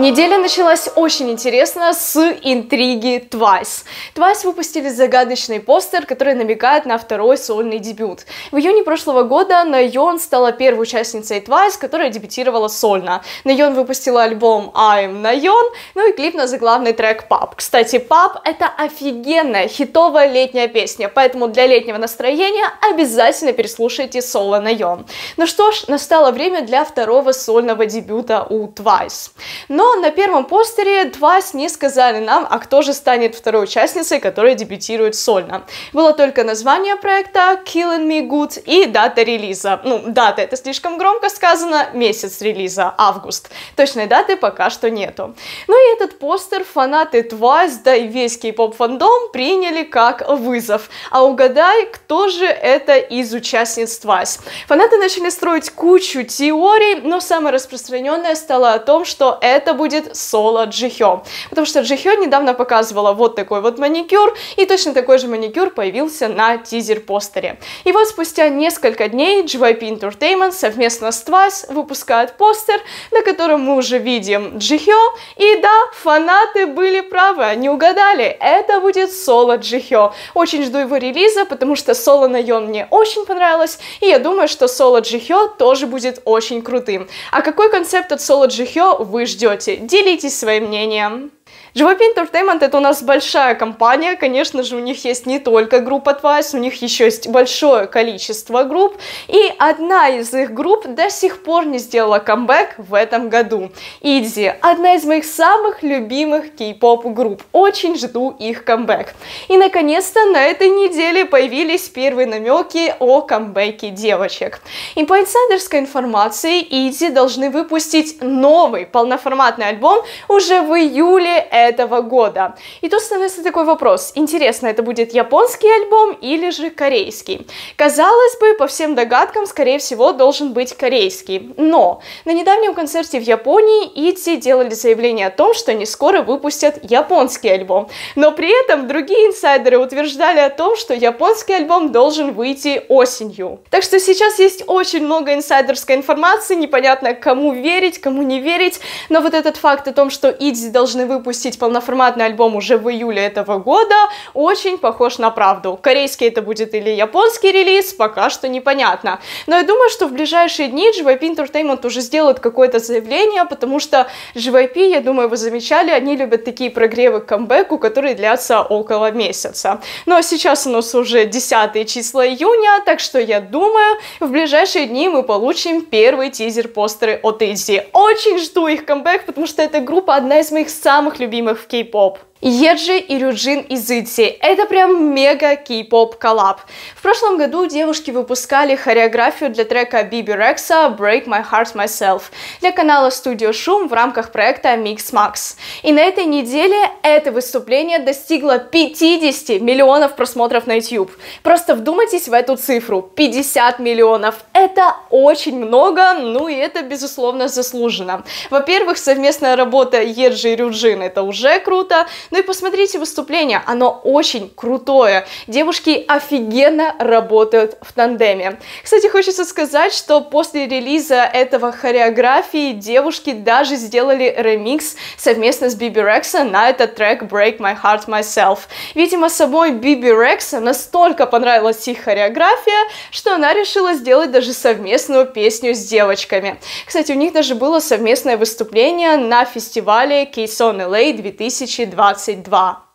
Неделя началась очень интересно с интриги Twice. Twice выпустили загадочный постер, который намекает на второй сольный дебют. В июне прошлого года Найон стала первой участницей Twice, которая дебютировала сольно. Найон выпустила альбом I'm Найон, ну и клип на заглавный трек Pop. Кстати, Pop — это офигенная хитовая летняя песня, поэтому для летнего настроения обязательно переслушайте соло Найон. Ну что ж, настало время для второго сольного дебюта у Twice. Но на первом постере Twice не сказали нам, а кто же станет второй участницей, которая дебютирует сольно. Было только название проекта Killing Me Good и дата релиза. Ну, дата это слишком громко сказано, месяц релиза, август. Точной даты пока что нету. Ну и этот постер фанаты Twice, да и весь кей-поп фандом приняли как вызов. А угадай, кто же это из участниц Twice? Фанаты начали строить кучу теорий, но самое распространенное стало о том, что это будет соло Джихё. Потому что Джихё недавно показывала вот такой вот маникюр, и точно такой же маникюр появился на тизер-постере. И вот спустя несколько дней JYP Entertainment совместно с Twice выпускает постер, на котором мы уже видим Джихё, и да, фанаты были правы, они угадали, это будет соло Джихё. Очень жду его релиза, потому что соло на Йон мне очень понравилось, и я думаю, что соло Джихё тоже будет очень крутым. А какой концепт от соло Джихё вы ждете? Делитесь своим мнением. JYP Entertainment это у нас большая компания, конечно же, у них есть не только группа Twice, у них еще есть большое количество групп, и одна из их групп до сих пор не сделала камбэк в этом году. ITZY, одна из моих самых любимых кей-поп групп, очень жду их камбэк. И наконец-то на этой неделе появились первые намеки о камбэке девочек. И по инсайдерской информации, ITZY должны выпустить новый полноформатный альбом уже в июле этого года. И тут становится такой вопрос. Интересно, это будет японский альбом или же корейский? Казалось бы, по всем догадкам, скорее всего, должен быть корейский. Но на недавнем концерте в Японии Ити делали заявление о том, что они скоро выпустят японский альбом. Но при этом другие инсайдеры утверждали о том, что японский альбом должен выйти осенью. Так что сейчас есть очень много инсайдерской информации, непонятно кому верить, кому не верить, но вот этот факт о том, что ITZY должны выпустить выпустить полноформатный альбом уже в июле этого года, очень похож на правду. Корейский это будет или японский релиз, пока что непонятно. Но я думаю, что в ближайшие дни JYP Entertainment уже сделает какое-то заявление, потому что JYP, я думаю, вы замечали, они любят такие прогревы к камбэку, которые длятся около месяца. Ну а сейчас у нас уже 10 числа июня, так что я думаю, в ближайшие дни мы получим первый тизер-постеры от ITZY. Очень жду их камбэк, потому что эта группа одна из моих самых любимых любимых в кей-поп. Еджи и Рюджин из ITZY. Это прям мега кей-поп коллаб. В прошлом году девушки выпускали хореографию для трека Биби Рекса Break My Heart Myself для канала Studio Шум в рамках проекта Mix Max. И на этой неделе это выступление достигло 50 миллионов просмотров на YouTube. Просто вдумайтесь в эту цифру. 50 миллионов. Это очень много, ну и это безусловно заслуженно. Во-первых, совместная работа Еджи и Рюджин это уже круто, ну и посмотрите выступление, оно очень крутое. Девушки офигенно работают в тандеме. Кстати, хочется сказать, что после релиза этого хореографии девушки даже сделали ремикс совместно с Биби Рекса на этот трек Break My Heart Myself. Видимо, самой Биби Рекса настолько понравилась их хореография, что она решила сделать даже совместную песню с девочками. Кстати, у них даже было совместное выступление на фестивале Кейсон LA 2020. sind wahr.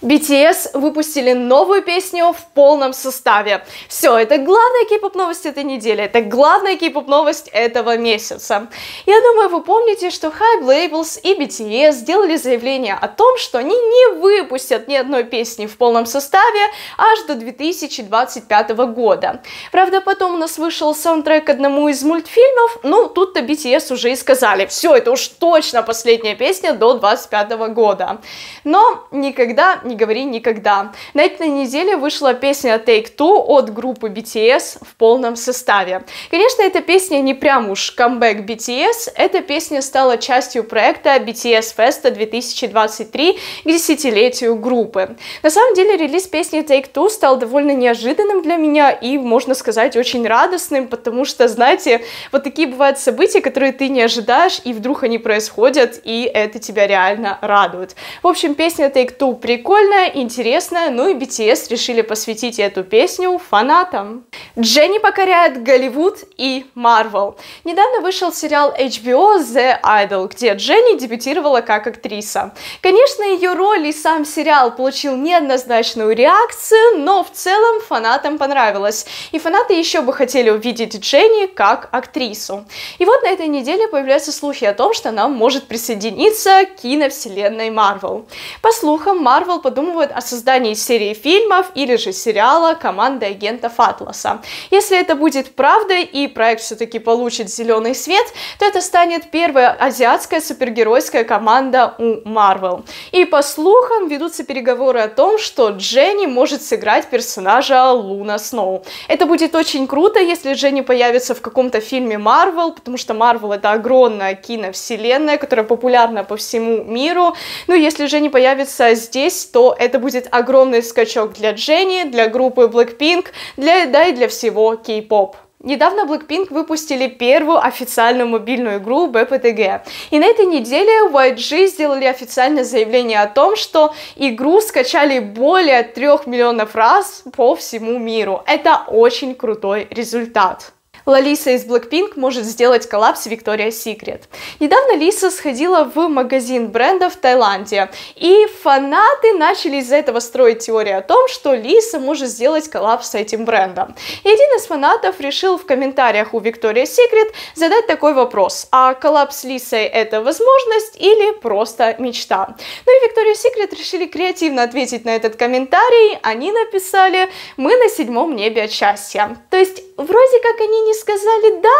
BTS выпустили новую песню в полном составе. Все, это главная кей-поп новость этой недели, это главная кей-поп новость этого месяца. Я думаю, вы помните, что Hype Labels и BTS сделали заявление о том, что они не выпустят ни одной песни в полном составе аж до 2025 года. Правда, потом у нас вышел саундтрек к одному из мультфильмов, ну, тут-то BTS уже и сказали, все, это уж точно последняя песня до 2025 года. Но никогда «Не говори никогда». На этой неделе вышла песня Take Two от группы BTS в полном составе. Конечно, эта песня не прям уж камбэк BTS, эта песня стала частью проекта BTS Festa 2023 к десятилетию группы. На самом деле, релиз песни Take Two стал довольно неожиданным для меня и, можно сказать, очень радостным, потому что, знаете, вот такие бывают события, которые ты не ожидаешь, и вдруг они происходят, и это тебя реально радует. В общем, песня Take Two прикольная, интересная, ну и BTS решили посвятить эту песню фанатам. Дженни покоряет Голливуд и Марвел. Недавно вышел сериал HBO The Idol, где Дженни дебютировала как актриса. Конечно, ее роль и сам сериал получил неоднозначную реакцию, но в целом фанатам понравилось. И фанаты еще бы хотели увидеть Дженни как актрису. И вот на этой неделе появляются слухи о том, что она может присоединиться к киновселенной Марвел. По слухам, Марвел подумывает о создании серии фильмов или же сериала «Команда агентов Атласа». Если это будет правдой и проект все-таки получит зеленый свет, то это станет первая азиатская супергеройская команда у Марвел. И по слухам ведутся переговоры о том, что Дженни может сыграть персонажа Луна Сноу. Это будет очень круто, если Дженни появится в каком-то фильме Марвел, потому что Марвел это огромная киновселенная, которая популярна по всему миру. Ну, если Дженни появится здесь, то это будет огромный скачок для Дженни, для группы Blackpink, для, да и для всего кей-поп. Недавно Blackpink выпустили первую официальную мобильную игру BPTG. И на этой неделе YG сделали официальное заявление о том, что игру скачали более трех миллионов раз по всему миру. Это очень крутой результат. Лалиса из Blackpink может сделать коллаб с Victoria's Secret. Недавно Лиса сходила в магазин бренда в Таиланде, и фанаты начали из-за этого строить теорию о том, что Лиса может сделать коллаб с этим брендом. И один из фанатов решил в комментариях у Victoria's Secret задать такой вопрос, а коллаб с Лисой это возможность или просто мечта? Ну и Victoria's Secret решили креативно ответить на этот комментарий, они написали «Мы на седьмом небе от счастья». То есть вроде как они не сказали «да»,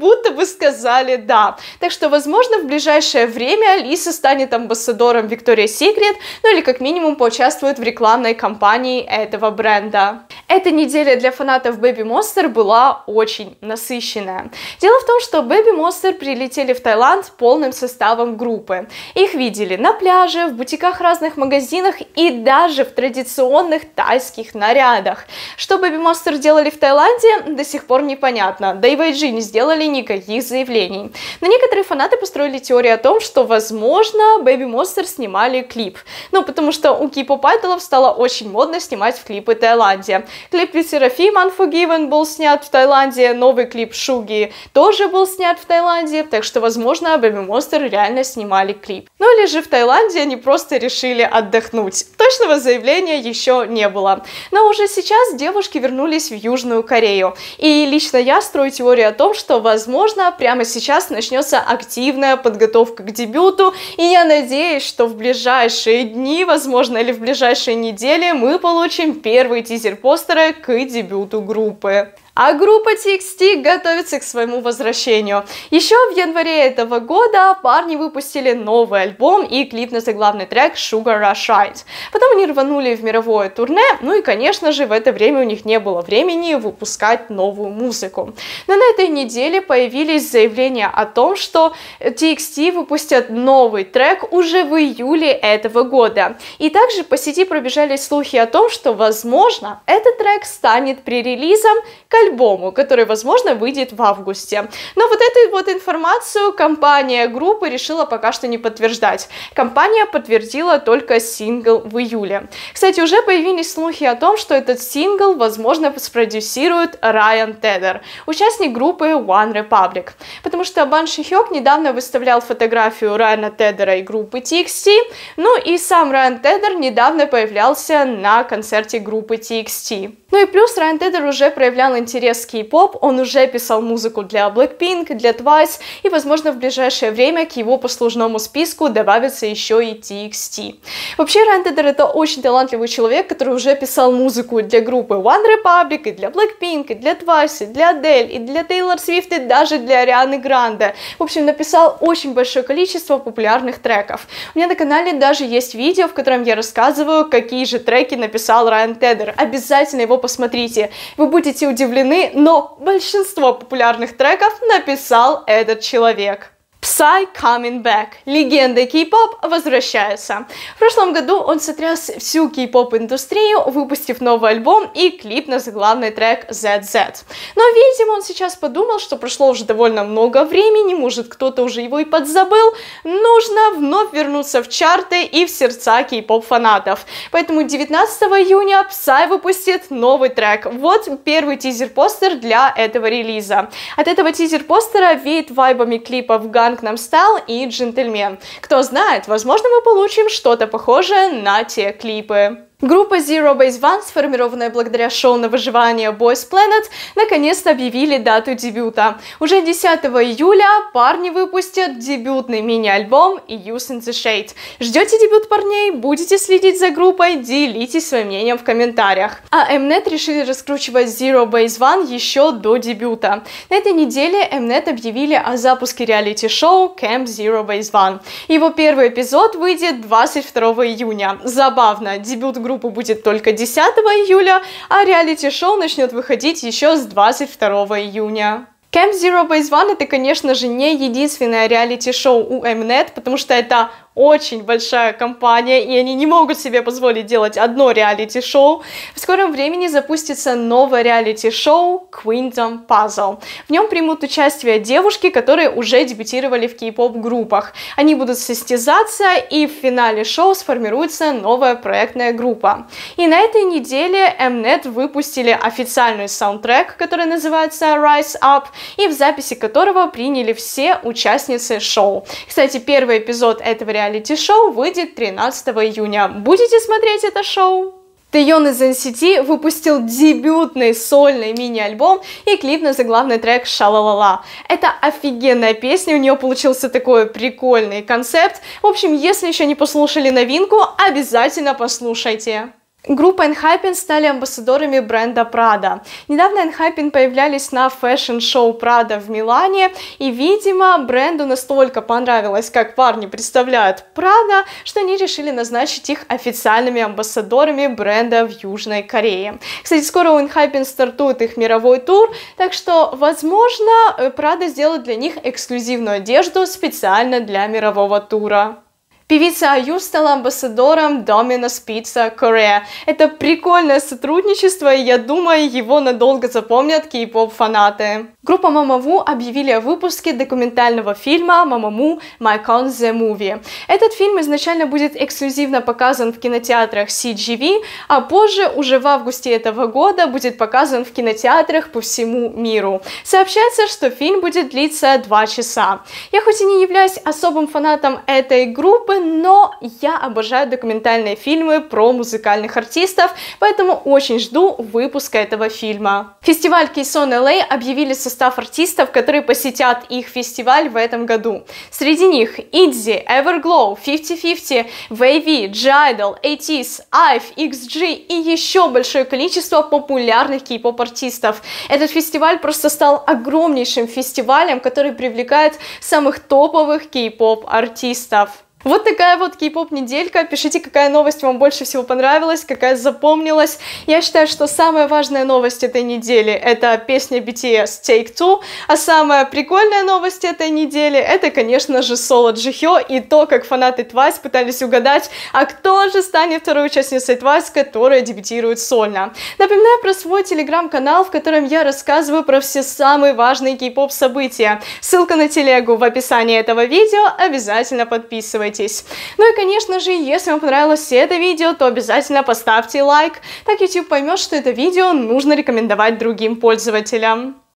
будто бы сказали «да». Так что, возможно, в ближайшее время Лиса станет амбассадором Victoria's Secret, ну или как минимум поучаствует в рекламной кампании этого бренда. Эта неделя для фанатов Baby Monster была очень насыщенная. Дело в том, что Baby Monster прилетели в Таиланд полным составом группы. Их видели на пляже, в бутиках разных магазинах и даже в традиционных тайских нарядах. Что Baby Monster делали в Таиланде, до сих пор непонятно, да и IG не сделали никаких заявлений. Но некоторые фанаты построили теорию о том, что, возможно, Baby Monster снимали клип. Ну, потому что у кей-поп айдолов стало очень модно снимать в клипы Таиланде. Клип with Seraphim Unforgiven был снят в Таиланде, новый клип Шуги тоже был снят в Таиланде, так что, возможно, Baby Monster реально снимали клип. Ну или же в Таиланде они просто решили отдохнуть. Точного заявления еще не было. Но уже сейчас девушки вернулись в Южную Корею. И лично я строю теорию о том, что что, возможно, прямо сейчас начнется активная подготовка к дебюту, и я надеюсь, что в ближайшие дни, возможно, или в ближайшие недели мы получим первый тизер постера к дебюту группы. А группа TXT готовится к своему возвращению. Еще в январе этого года парни выпустили новый альбом и клип на заглавный трек Sugar Rush Ride. Потом они рванули в мировое турне, ну и, конечно же, в это время у них не было времени выпускать новую музыку. Но на этой неделе появились заявления о том, что TXT выпустят новый трек уже в июле этого года. И также по сети пробежали слухи о том, что, возможно, этот трек станет пререлизом к альбому, который, возможно, выйдет в августе. Но вот эту вот информацию компания группы решила пока что не подтверждать. Компания подтвердила только сингл в июле. Кстати, уже появились слухи о том, что этот сингл, возможно, спродюсирует Райан Тедер, участник группы One Republic. Потому что Бан Шихёк недавно выставлял фотографию Райана Тедера и группы TXT, ну и сам Райан Тедер недавно появлялся на концерте группы TXT. Ну и плюс Райан Тедер уже проявлял интерес к кей-поп, он уже писал музыку для Blackpink, для Twice, и, возможно, в ближайшее время к его послужному списку добавится еще и TXT. Вообще, Райан Тедер это очень талантливый человек, который уже писал музыку для группы One Republic, и для Blackpink, и для Twice, и для Adele, и для Taylor Swift, и даже для Арианы Гранде. В общем, написал очень большое количество популярных треков. У меня на канале даже есть видео, в котором я рассказываю, какие же треки написал Райан Тедер. Обязательно его посмотрите. Вы будете удивлены, но большинство популярных треков написал этот человек. Psy Coming Back. Легенда кей-поп возвращается. В прошлом году он сотряс всю кей-поп индустрию, выпустив новый альбом и клип на заглавный трек ZZ. Но, видимо, он сейчас подумал, что прошло уже довольно много времени, может кто-то уже его и подзабыл, нужно вновь вернуться в чарты и в сердца кей-поп фанатов. Поэтому 19 июня Psy выпустит новый трек. Вот первый тизер-постер для этого релиза. От этого тизер-постера веет вайбами клипов Gun Gangnam Style и Джентльмен. Кто знает, возможно мы получим что-то похожее на те клипы. Группа Zero Base One, сформированная благодаря шоу на выживание Boys Planet, наконец-то объявили дату дебюта. Уже 10 июля парни выпустят дебютный мини-альбом Use in the Shade. Ждете дебют парней? Будете следить за группой? Делитесь своим мнением в комментариях. А Mnet решили раскручивать Zero Base One еще до дебюта. На этой неделе Mnet объявили о запуске реалити-шоу Camp Zero Base One. Его первый эпизод выйдет 22 июня. Забавно, дебют группы группы будет только 10 июля, а реалити-шоу начнет выходить еще с 22 июня. Camp Zero Base One это, конечно же, не единственное реалити-шоу у Mnet, потому что это очень большая компания, и они не могут себе позволить делать одно реалити-шоу. В скором времени запустится новое реалити-шоу Queendom Puzzle. В нем примут участие девушки, которые уже дебютировали в кей-поп группах. Они будут состязаться, и в финале шоу сформируется новая проектная группа. И на этой неделе Mnet выпустили официальный саундтрек, который называется Rise Up, и в записи которого приняли все участницы шоу. Кстати, первый эпизод этого реалити-шоу выйдет 13 июня. Будете смотреть это шоу? Тэйон из NCT выпустил дебютный сольный мини-альбом и клип на заглавный трек «Шалалала». Это офигенная песня, у нее получился такой прикольный концепт. В общем, если еще не послушали новинку, обязательно послушайте. Группа Enhypen стали амбассадорами бренда Prada. Недавно Enhypen появлялись на fashion-шоу Prada в Милане, и, видимо, бренду настолько понравилось, как парни представляют Prada, что они решили назначить их официальными амбассадорами бренда в Южной Корее. Кстати, скоро у Enhypen стартует их мировой тур, так что, возможно, Prada сделает для них эксклюзивную одежду специально для мирового тура. Певица Аю стала амбассадором Domino's Pizza Korea. Это прикольное сотрудничество, и я думаю, его надолго запомнят кей-поп фанаты. Группа Мамаву объявили о выпуске документального фильма Мамаму My Con The Movie. Этот фильм изначально будет эксклюзивно показан в кинотеатрах CGV, а позже, уже в августе этого года, будет показан в кинотеатрах по всему миру. Сообщается, что фильм будет длиться два часа. Я хоть и не являюсь особым фанатом этой группы, но я обожаю документальные фильмы про музыкальных артистов, поэтому очень жду выпуска этого фильма. Фестиваль Кейсон LA объявили состав артистов, которые посетят их фестиваль в этом году. Среди них Идзи, Everglow, 50-50, Wavy, G-Idol, ATEEZ, IVE, XG и еще большое количество популярных кей-поп артистов. Этот фестиваль просто стал огромнейшим фестивалем, который привлекает самых топовых кей-поп артистов. Вот такая вот кей-поп неделька. Пишите, какая новость вам больше всего понравилась, какая запомнилась. Я считаю, что самая важная новость этой недели это песня BTS Take Two, а самая прикольная новость этой недели это, конечно же, соло Джихё и то, как фанаты Twice пытались угадать, а кто же станет второй участницей Twice, которая дебютирует сольно. Напоминаю про свой телеграм-канал, в котором я рассказываю про все самые важные кей-поп события. Ссылка на телегу в описании этого видео, обязательно подписывайтесь подписывайтесь. Ну и, конечно же, если вам понравилось это видео, то обязательно поставьте лайк. Так YouTube поймет, что это видео нужно рекомендовать другим пользователям.